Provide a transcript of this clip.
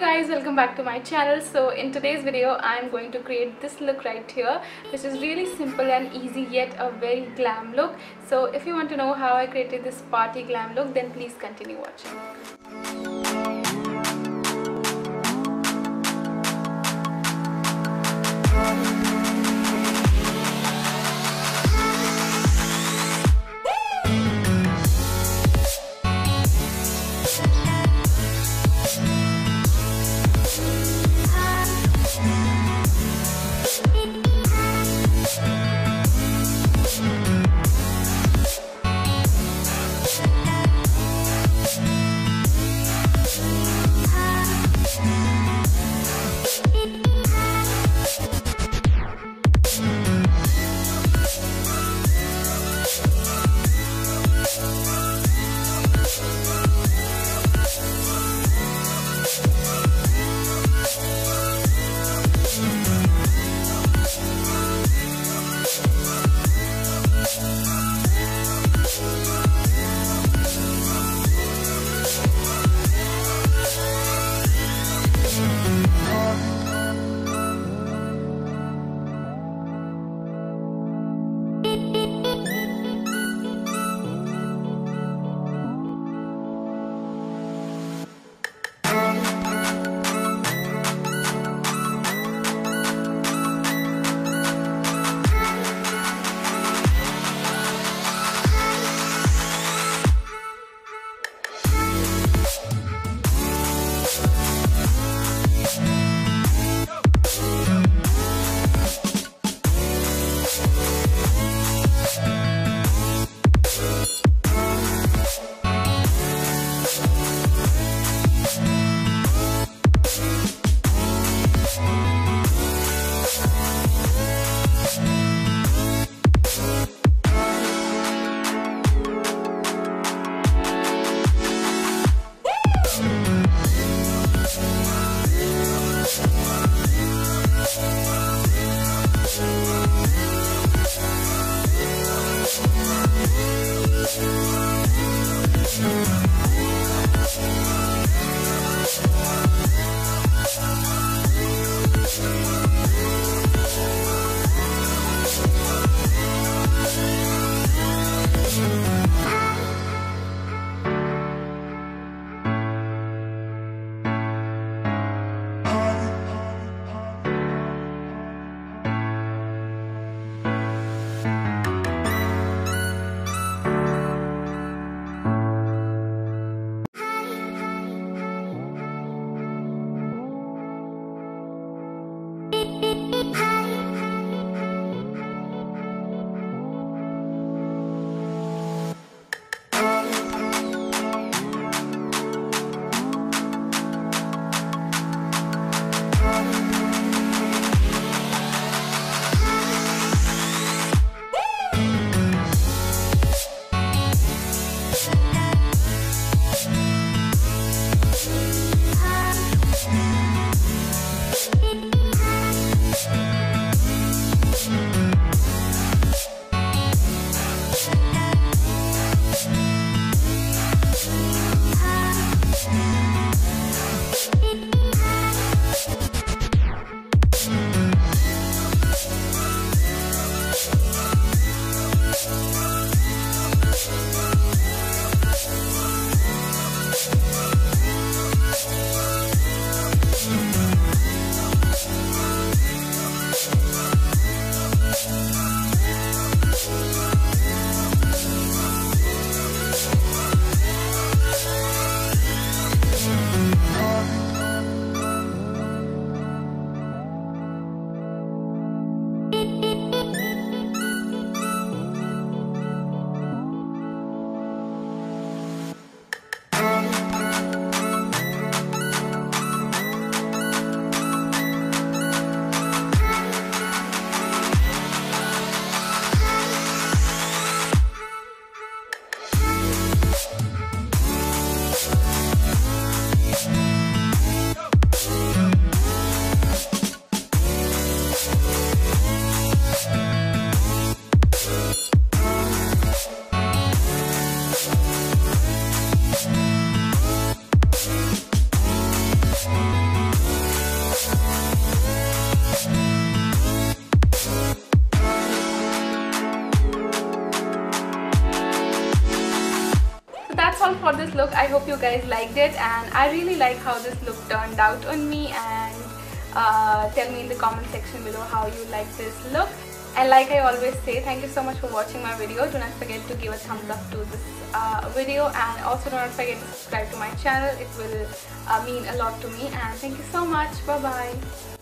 guys welcome back to my channel. So in today's video i'm going to create this look right here which is really simple and easy yet a very glam look. So if you want to know how i created this party glam look then please continue watching all for this look. I hope you guys liked it and I really like how this look turned out on me and uh, tell me in the comment section below how you like this look. And like I always say thank you so much for watching my video. Do not forget to give a thumbs up to this uh, video and also do not forget to subscribe to my channel. It will uh, mean a lot to me and thank you so much. Bye bye